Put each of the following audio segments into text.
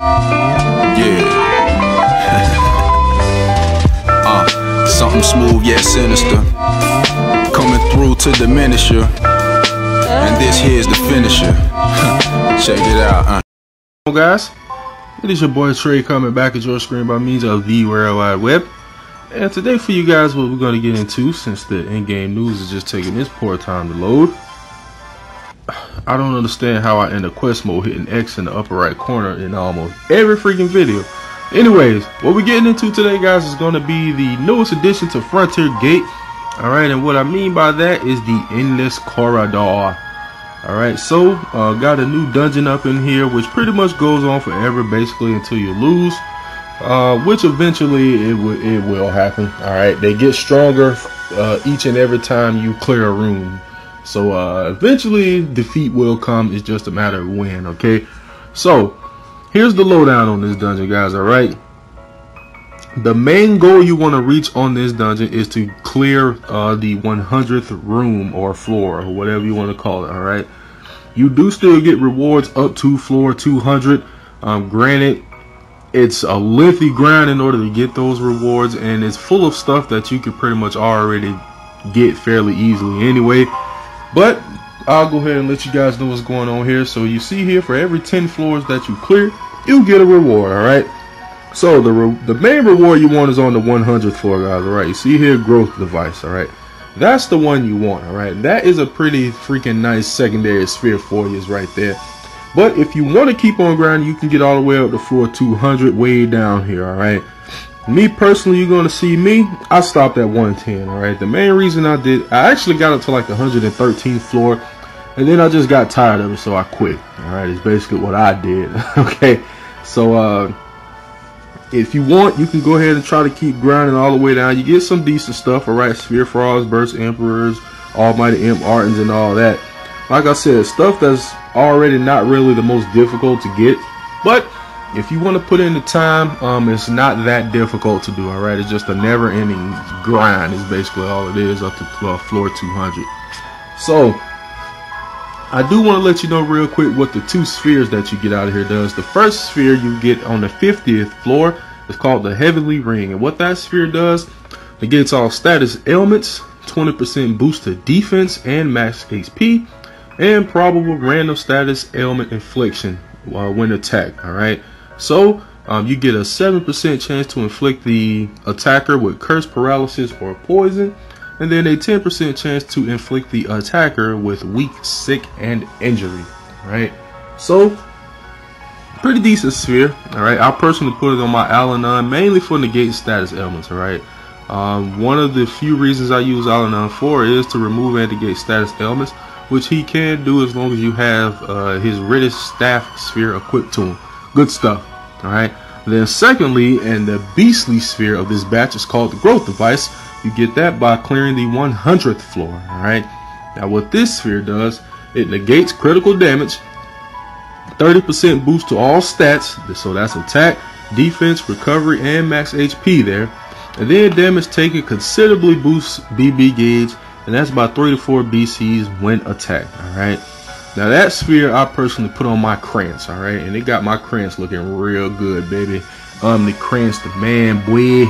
Yeah. uh, something smooth yet sinister. Coming through to diminish you. And this here's the finisher. Check it out. Uh. Hello guys, it is your boy Trey coming back at your screen by means of the World Wide Web. And today for you guys what we're going to get into since the in-game news is just taking this poor time to load. I don't understand how I end up quest mode hitting X in the upper right corner in almost every freaking video. Anyways, what we're getting into today guys is going to be the newest addition to Frontier Gate. Alright, and what I mean by that is the Endless Corridor. Alright, so uh, got a new dungeon up in here which pretty much goes on forever basically until you lose. Uh, which eventually it, will it will happen. Alright, they get stronger uh, each and every time you clear a room. So uh, eventually defeat will come. It's just a matter of when. Okay. So here's the lowdown on this dungeon, guys. All right. The main goal you want to reach on this dungeon is to clear uh, the 100th room or floor or whatever you want to call it. All right. You do still get rewards up to floor 200. Um, granted, it's a lengthy grind in order to get those rewards, and it's full of stuff that you can pretty much already get fairly easily anyway. But I'll go ahead and let you guys know what's going on here. So you see here, for every 10 floors that you clear, you get a reward, all right? So the the main reward you want is on the 100th floor, guys, all right? You see here, growth device, all right? That's the one you want, all right? That is a pretty freaking nice secondary sphere for you right there. But if you want to keep on grinding, you can get all the way up to floor 200 way down here, all right? Me personally, you're gonna see me. I stopped at 110. All right. The main reason I did, I actually got up to like the 113th floor, and then I just got tired of it, so I quit. All right. It's basically what I did. okay. So uh, if you want, you can go ahead and try to keep grinding all the way down. You get some decent stuff. All right. Sphere Frogs, Burst Emperors, Almighty Imp Artons, and all that. Like I said, stuff that's already not really the most difficult to get, but if you want to put in the time, um, it's not that difficult to do. All right, it's just a never-ending grind. Is basically all it is up to uh, floor 200. So, I do want to let you know real quick what the two spheres that you get out of here does. The first sphere you get on the 50th floor is called the Heavenly Ring, and what that sphere does, it gets all status ailments, 20% boost to defense and max HP, and probable random status ailment infliction uh, when attacked. All right. So um, you get a 7% chance to inflict the attacker with curse, paralysis, or poison, and then a 10% chance to inflict the attacker with weak, sick, and injury. Right? So, pretty decent sphere. Alright, I personally put it on my Allanon mainly for negate status elements. Alright, um, one of the few reasons I use Allanon for is to remove and negate status elements, which he can do as long as you have uh, his Riddish staff sphere equipped to him. Good stuff. All right. Then secondly, and the beastly sphere of this batch is called the growth device. You get that by clearing the 100th floor. All right. Now what this sphere does, it negates critical damage, 30% boost to all stats. So that's attack, defense, recovery, and max HP there. And then damage taken considerably boosts BB gauge, and that's by 3 to 4 BCs when attacked. All right. Now that sphere I personally put on my Krantz, alright? And it got my Krantz looking real good, baby. Um the Krantz the man, boy.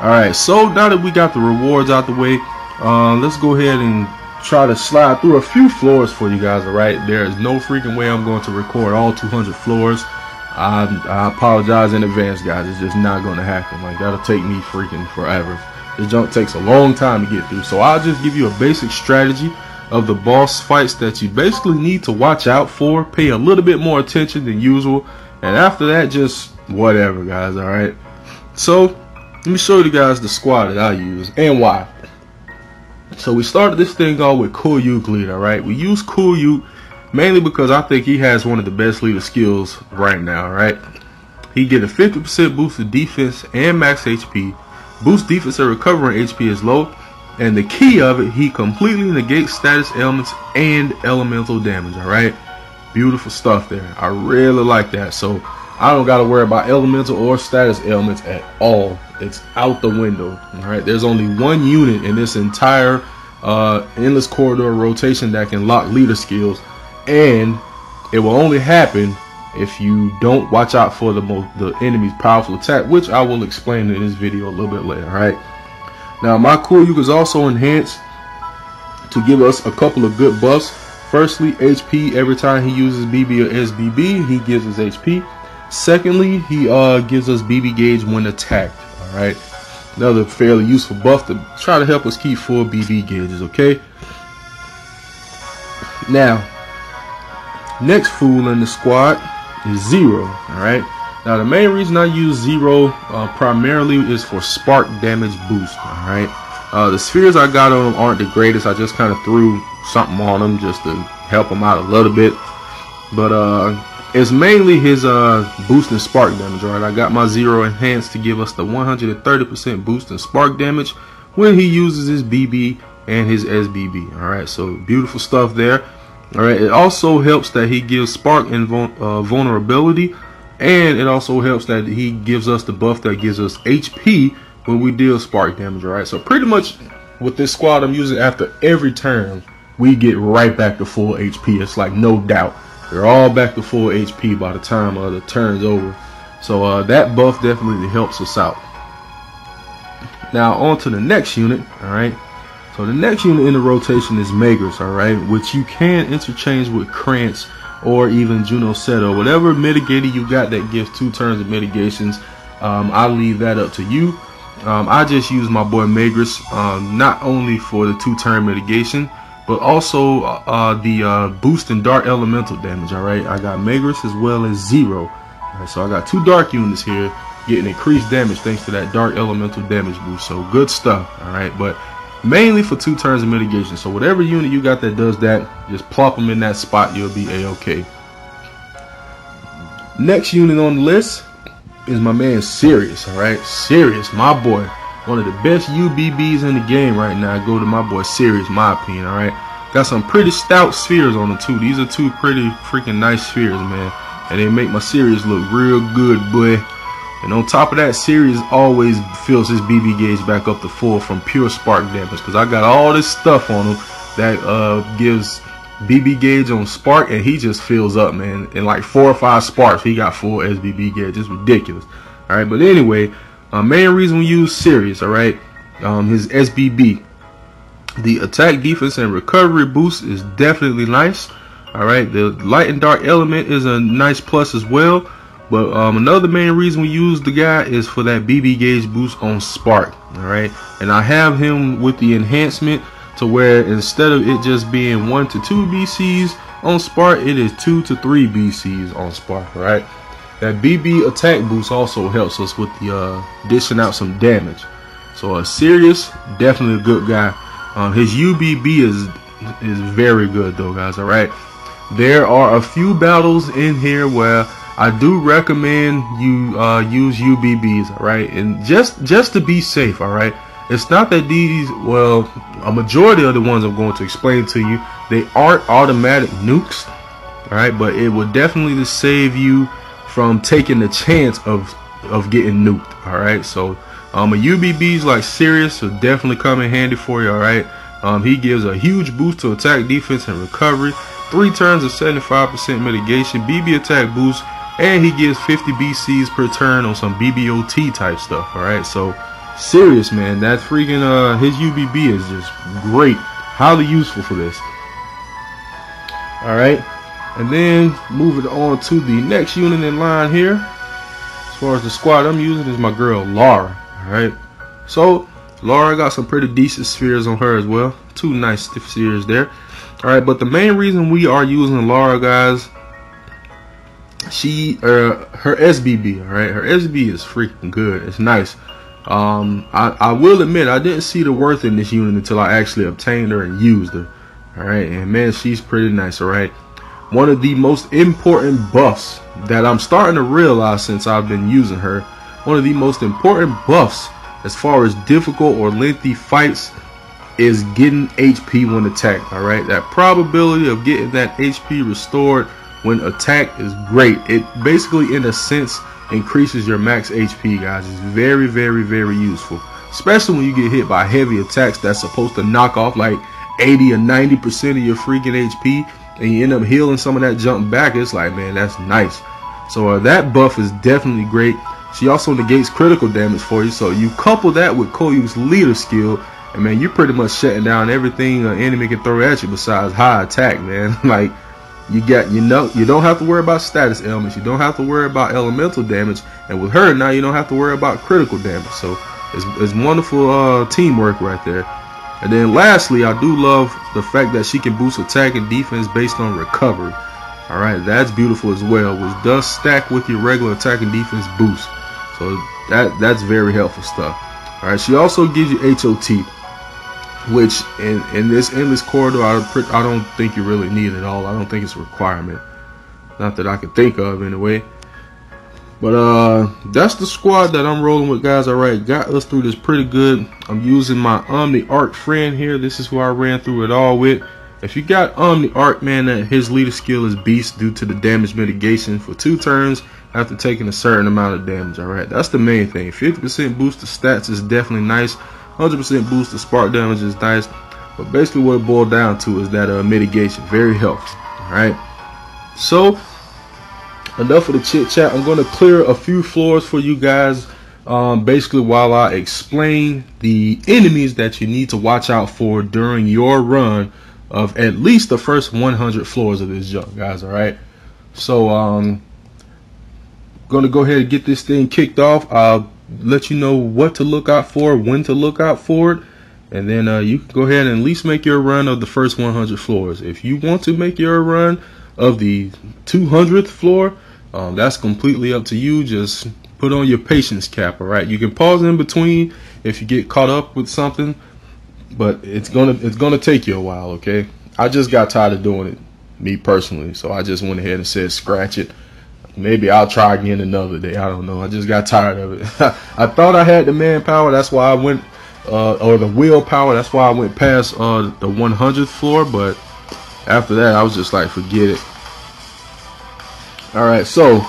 Alright, so now that we got the rewards out the way, uh, let's go ahead and try to slide through a few floors for you guys, alright? There is no freaking way I'm going to record all 200 floors. I, I apologize in advance, guys. It's just not going to happen. Like, that'll take me freaking forever. This jump takes a long time to get through. So I'll just give you a basic strategy of the boss fights that you basically need to watch out for. Pay a little bit more attention than usual. And after that, just whatever, guys, alright? So, let me show you guys the squad that I use and why. So we started this thing off with Cool Uke alright? We use Cool Uke mainly because I think he has one of the best leader skills right now, alright? He get a 50% boost to defense and max HP. Boost defense and recovery HP is low. And the key of it, he completely negates status elements and elemental damage. All right, beautiful stuff there. I really like that. So I don't got to worry about elemental or status elements at all. It's out the window. All right, there's only one unit in this entire uh, endless corridor rotation that can lock leader skills, and it will only happen if you don't watch out for the most, the enemy's powerful attack, which I will explain in this video a little bit later. All right. Now my cool Kuryuk is also enhanced to give us a couple of good buffs. Firstly, HP. Every time he uses BB or SBB, he gives us HP. Secondly, he uh, gives us BB gauge when attacked. All right. Another fairly useful buff to try to help us keep full BB gauges. Okay. Now, next fool in the squad is Zero. All right. Now the main reason I use Zero uh, primarily is for spark damage boost. All right. Uh, the spheres I got on them aren't the greatest. I just kind of threw something on them just to help them out a little bit. But uh, it's mainly his uh, boost and spark damage. Right. I got my Zero enhanced to give us the 130% boost and spark damage when he uses his BB and his SBB. All right. So beautiful stuff there. All right. It also helps that he gives spark and uh, vulnerability, and it also helps that he gives us the buff that gives us HP when we deal spark damage. Right. So pretty much with this squad I'm using after every turn, we get right back to full HP. It's like no doubt. They're all back to full HP by the time uh, the turn's over. So uh, that buff definitely helps us out. Now on to the next unit. All right. So the next unit in the rotation is Magus, alright, which you can interchange with Krantz or even Juno Seto. Whatever mitigator you got that gives two turns of mitigations, um, I'll leave that up to you. Um, I just use my boy Magus um, not only for the two turn mitigation, but also uh, the uh, boost and dark elemental damage. All right, I got Magus as well as Zero. Right, so I got two dark units here getting increased damage thanks to that dark elemental damage boost. So good stuff. All right, but mainly for two turns of mitigation. So whatever unit you got that does that, just plop them in that spot. You'll be a-okay. Next unit on the list is my man Sirius. All right, Sirius, my boy, one of the best UBBs in the game right now. Go to my boy Sirius, my opinion. All right, got some pretty stout spheres on them too. These are two pretty freaking nice spheres, man, and they make my Sirius look real good, boy. And on top of that, Sirius always fills his BB gauge back up to full from pure spark damage because I got all this stuff on him that uh, gives BB gauge on spark and he just fills up, man. In like four or five sparks, he got full SBB gauge. It's ridiculous. All right, but anyway, uh, main reason we use Sirius, all right, um, his SBB. The attack, defense, and recovery boost is definitely nice. All right, the light and dark element is a nice plus as well. But um, another main reason we use the guy is for that BB gauge boost on Spark. All right, and I have him with the enhancement to where instead of it just being one to two BCs on Spark, it is two to three BCs on Spark. Right, that BB attack boost also helps us with the uh, dishing out some damage. So a Sirius, definitely a good guy. Um, his UBB is is very good though, guys. All right, there are a few battles in here where I do recommend you uh, use UBBs, right, and just just to be safe, all right. It's not that these, well, a majority of the ones I'm going to explain to you, they aren't automatic nukes, all right, but it will definitely save you from taking the chance of of getting nuked, all right. So, um, a UBBs like Sirius will definitely come in handy for you, all right. Um, he gives a huge boost to attack, defense, and recovery. Three turns of 75% mitigation, BB attack boost, and he gives 50 BCs per turn on some BBOT type stuff. All right, so serious man. That freaking uh, his UBB is just great, highly useful for this. All right, and then moving on to the next unit in line here. As far as the squad I'm using is my girl Lara. All right, so Lara got some pretty decent spheres on her as well. Two nice spheres there. All right, but the main reason we are using Lara, guys, she uh her SBB, all right, her SBB is freaking good. It's nice. Um, I, I will admit I didn't see the worth in this unit until I actually obtained her and used her. All right, and man, she's pretty nice. All right, one of the most important buffs that I'm starting to realize since I've been using her. One of the most important buffs as far as difficult or lengthy fights is getting HP when attacked. All right, that probability of getting that HP restored when attack is great. It basically, in a sense, increases your max HP, guys. It's very, very, very useful. Especially when you get hit by heavy attacks that's supposed to knock off like 80 or 90% of your freaking HP and you end up healing some of that jump back. It's like, man, that's nice. So uh, that buff is definitely great. She also negates critical damage for you. So you couple that with Koyu's leader skill, and man, you're pretty much shutting down everything an enemy can throw at you besides high attack, man. like you got you know you don't have to worry about status elements. You don't have to worry about elemental damage, and with her now you don't have to worry about critical damage. So it's, it's wonderful uh, teamwork right there. And then lastly, I do love the fact that she can boost attack and defense based on recovery. All right, that's beautiful as well, which does stack with your regular attack and defense boost. So that that's very helpful stuff. All right, she also gives you HOT, which in in this endless corridor, I I don't think you really need it at all. I don't think it's a requirement, not that I can think of anyway. But uh, that's the squad that I'm rolling with, guys. All right, got us through this pretty good. I'm using my Omni Arc friend here. This is who I ran through it all with. If you got Omni Arc, man, that his leader skill is beast due to the damage mitigation for two turns after taking a certain amount of damage. All right, that's the main thing. 50% boost to stats is definitely nice. 100% boost the spark damage is nice. But basically, what it boiled down to is that uh, mitigation, very helpful. All right. So enough of the chit chat. I'm going to clear a few floors for you guys. Um, basically, while I explain the enemies that you need to watch out for during your run of at least the first 100 floors of this junk, guys. All right. So, um, going to go ahead and get this thing kicked off. I'll let you know what to look out for, when to look out for it. And then uh, you can go ahead and at least make your run of the first 100 floors. If you want to make your run of the 200th floor, um, that's completely up to you. Just put on your patience cap. All right. You can pause in between if you get caught up with something, but it's gonna it's gonna take you a while. Okay. I just got tired of doing it, me personally. So I just went ahead and said scratch it. Maybe I'll try again another day. I don't know. I just got tired of it. I thought I had the manpower. That's why I went, uh, or the willpower. That's why I went past uh, the 100th floor. But after that, I was just like, forget it. All right, so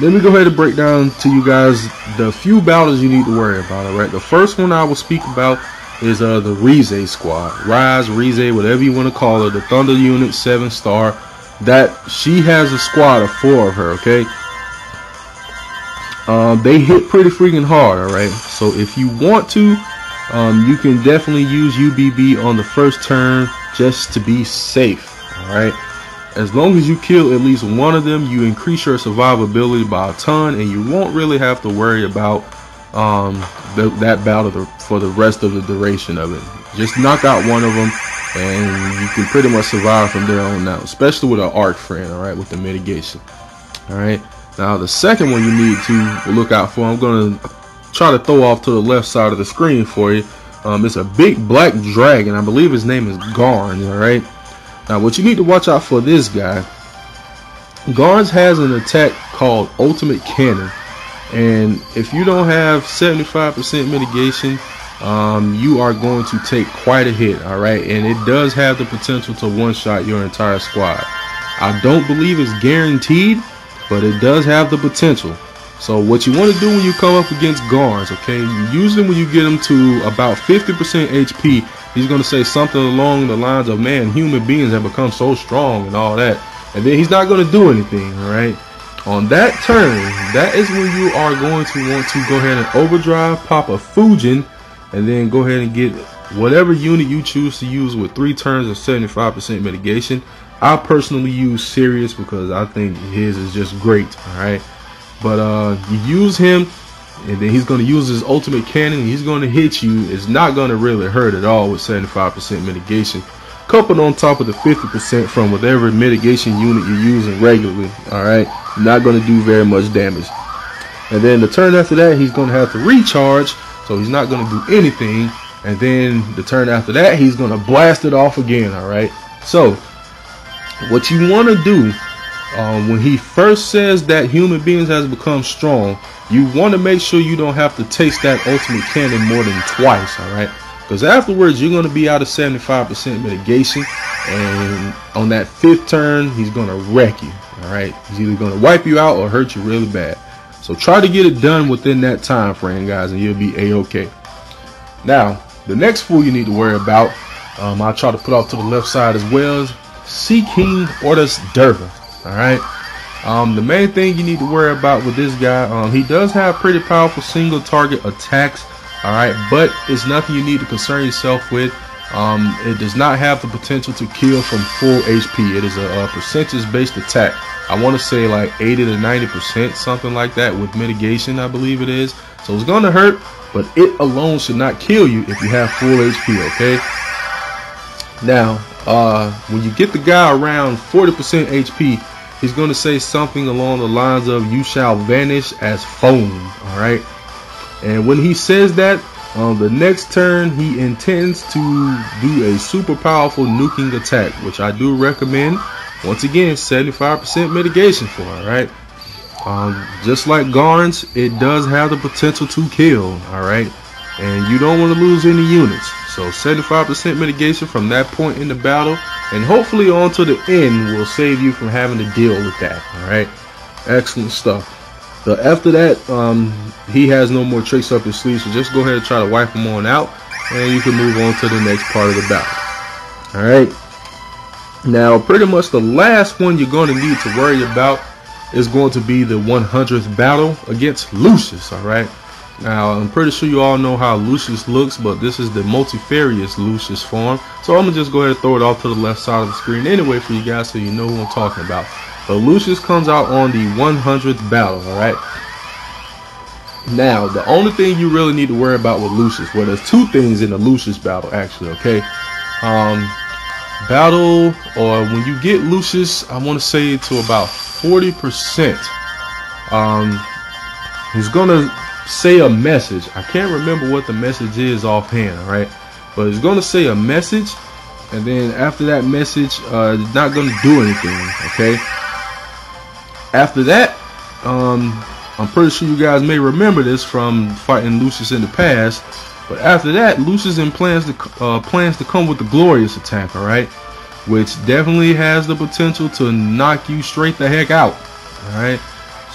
let me go ahead and break down to you guys the few battles you need to worry about. All right, the first one I will speak about is uh the Rize squad, Rise, Rize, whatever you want to call it, the Thunder Unit, seven star. That she has a squad of four of her. Okay, um, they hit pretty freaking hard. All right, so if you want to, um, you can definitely use UBB on the first turn just to be safe. All right. As long as you kill at least one of them, you increase your survivability by a ton, and you won't really have to worry about um, the, that battle the, for the rest of the duration of it. Just knock out one of them, and you can pretty much survive from there on out, especially with an arc friend, all right, with the mitigation. All right. Now, the second one you need to look out for, I'm going to try to throw off to the left side of the screen for you. Um, it's a big black dragon. I believe his name is Garn, all right? Now, what you need to watch out for this guy, Guards has an attack called Ultimate Cannon. And if you don't have 75% mitigation, um, you are going to take quite a hit, all right? And it does have the potential to one-shot your entire squad. I don't believe it's guaranteed, but it does have the potential. So what you want to do when you come up against guards, okay? Usually when you get them to about 50% HP, he's going to say something along the lines of, man, human beings have become so strong and all that. And then he's not going to do anything, all right? On that turn, that is when you are going to want to go ahead and overdrive, pop a Fujin, and then go ahead and get whatever unit you choose to use with three turns of 75% mitigation. I personally use Sirius because I think his is just great, all right? But uh, you use him and then he's going to use his ultimate cannon. he's going to hit you. It's not going to really hurt at all with 75% mitigation. Coupled on top of the 50% from whatever mitigation unit you're using regularly. Alright, not going to do very much damage. And then the turn after that, he's going to have to recharge. So he's not going to do anything. And then the turn after that, he's going to blast it off again. Alright, so what you want to do um, when he first says that human beings has become strong, you want to make sure you don't have to taste that ultimate cannon more than twice, all right? Because afterwards, you're going to be out of 75% mitigation, and on that fifth turn, he's going to wreck you, all right? He's either going to wipe you out or hurt you really bad. So try to get it done within that time frame, guys, and you'll be a-okay. Now, the next fool you need to worry about, um, I'll try to put off to the left side as well, is Sea King Ortus Durga. All right. Um, the main thing you need to worry about with this guy, um, he does have pretty powerful single target attacks. All right, but it's nothing you need to concern yourself with. Um, it does not have the potential to kill from full HP. It is a, a percentage-based attack. I want to say like 80 to 90 percent, something like that, with mitigation. I believe it is. So it's gonna hurt, but it alone should not kill you if you have full HP. Okay. Now, uh, when you get the guy around 40% HP, he's going to say something along the lines of "You shall vanish as foam." All right, and when he says that, on the next turn, he intends to do a super powerful nuking attack, which I do recommend. Once again, 75% mitigation for. All right. Um, just like Garns, it does have the potential to kill. All right, and you don't want to lose any units. So 75% mitigation from that point in the battle, and hopefully on to the end will save you from having to deal with that. All right, excellent stuff. So after that, um, he has no more tricks up his sleeve, so just go ahead and try to wipe him on out, and you can move on to the next part of the battle. All right. Now, pretty much the last one you're going to need to worry about is going to be the 100th battle against Lucius. All right. Now, I'm pretty sure you all know how Lucius looks, but this is the multifarious Lucius form. So I'm going to just go ahead and throw it off to the left side of the screen anyway for you guys so you know who I'm talking about. But Lucius comes out on the 100th battle, alright? Now, the only thing you really need to worry about with Lucius, well, there's two things in the Lucius battle, actually, okay? Um, battle, or when you get Lucius, I want to say to about 40%, um, he's going to say a message. I can't remember what the message is offhand, right? But he's going to say a message, and then after that message, uh, not going to do anything, okay? After that, um, I'm pretty sure you guys may remember this from fighting Lucius in the past. But after that, Lucius plans to uh, plans to come with the glorious attack, all right, which definitely has the potential to knock you straight the heck out, all right.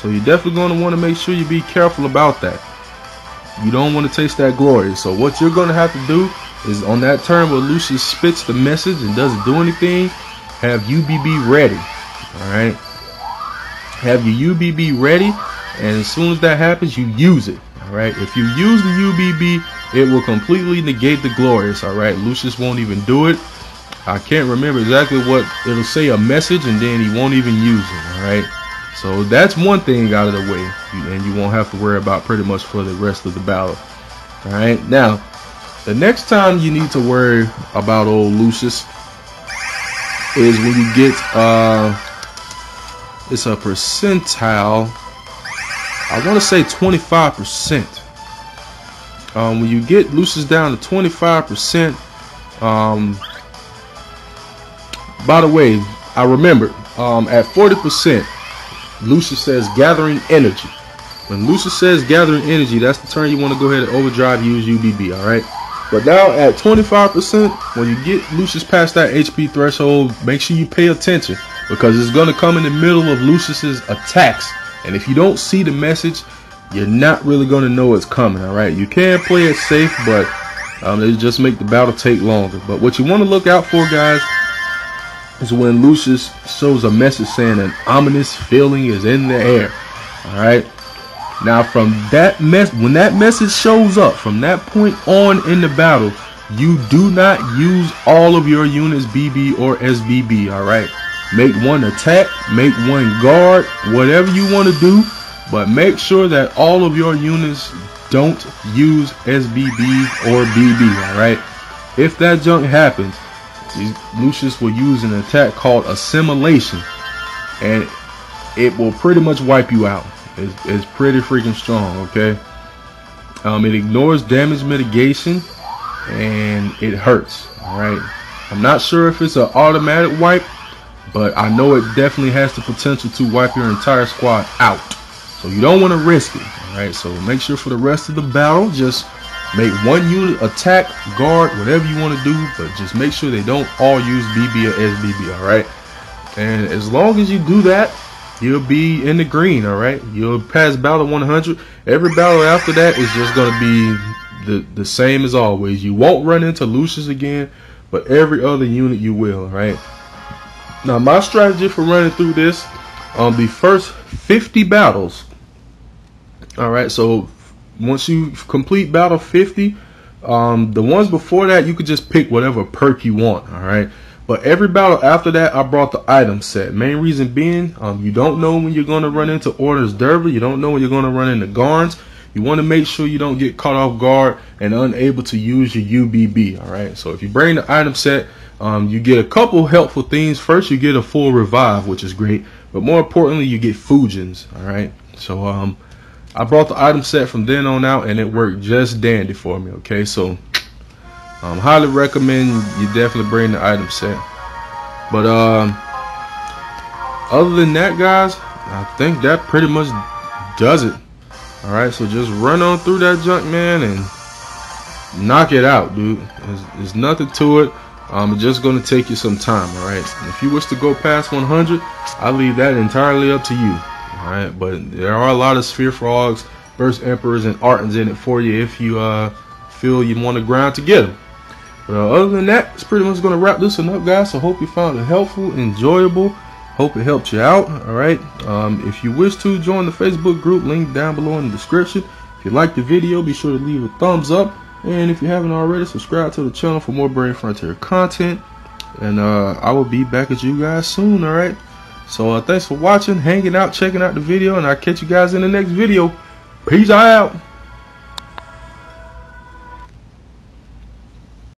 So you're definitely going to want to make sure you be careful about that. You don't want to taste that glory. So what you're going to have to do is on that turn where Lucius spits the message and doesn't do anything, have UBB ready. Alright? Have your UBB ready, and as soon as that happens, you use it. Alright? If you use the UBB, it will completely negate the glorious. Alright? Lucius won't even do it. I can't remember exactly what it'll say a message and then he won't even use it. Alright? So that's one thing out of the way, and you won't have to worry about pretty much for the rest of the battle. All right, now the next time you need to worry about old Lucius is when you get uh, it's a percentile. I want to say 25 percent. Um, when you get Lucius down to 25 percent, um, by the way, I remember um, at 40 percent Lucius says gathering energy. When Lucius says gathering energy, that's the turn you want to go ahead and overdrive use UBB, alright? But now at 25%, when you get Lucius past that HP threshold, make sure you pay attention because it's going to come in the middle of Lucius's attacks. And if you don't see the message, you're not really going to know it's coming, alright? You can play it safe, but um, it just make the battle take longer. But what you want to look out for, guys, is when Lucius shows a message saying an ominous feeling is in the air. Alright? Now from that mess when that message shows up, from that point on in the battle, you do not use all of your units BB or SBB, alright? Make one attack, make one guard, whatever you want to do, but make sure that all of your units don't use SBB or BB, alright? If that junk happens, Lucius will use an attack called Assimilation, and it will pretty much wipe you out. It's, it's pretty freaking strong, okay? Um, it ignores damage mitigation, and it hurts, alright? I'm not sure if it's an automatic wipe, but I know it definitely has the potential to wipe your entire squad out. So you don't want to risk it, alright? So make sure for the rest of the battle, just Make one unit attack, guard, whatever you want to do, but just make sure they don't all use BB or SBB, alright? And as long as you do that, you'll be in the green, alright? You'll pass battle 100. Every battle after that is just going to be the, the same as always. You won't run into Lucius again, but every other unit you will, right? Now, my strategy for running through this um, the first 50 battles. All right, so once you complete battle 50, um, the ones before that you could just pick whatever perk you want. All right, but every battle after that, I brought the item set. Main reason being, um, you don't know when you're going to run into Orders Derby. You don't know when you're going to run into Garns. You want to make sure you don't get caught off guard and unable to use your UBB. All right. So if you bring the item set, um, you get a couple helpful things. First, you get a full revive, which is great. But more importantly, you get Fujins. All right. So um, I brought the item set from then on out, and it worked just dandy for me. Okay. So um, highly recommend you definitely bring the item set. But um, other than that, guys, I think that pretty much does it. All right, so just run on through that junk, man, and knock it out, dude. There's, there's nothing to it. Um, it's just gonna take you some time, all right. If you wish to go past 100, I leave that entirely up to you, all right. But there are a lot of sphere frogs, burst emperors, and artons in it for you if you uh, feel you want to grind to get them. But uh, other than that, it's pretty much gonna wrap this one up, guys. So hope you found it helpful, enjoyable. Hope it helped you out. All right. Um, if you wish to join the Facebook group, link down below in the description. If you like the video, be sure to leave a thumbs up. And if you haven't already, subscribe to the channel for more Brave Frontier content. And uh, I will be back at you guys soon. All right. So uh, thanks for watching, hanging out, checking out the video, and I'll catch you guys in the next video. Peace out.